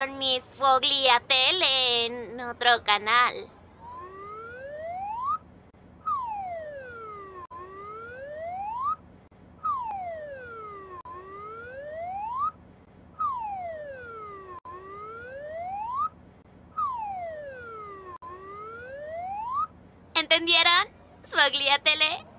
con mis Fogliatele en otro canal. ¿Entendieron? Sfogliatele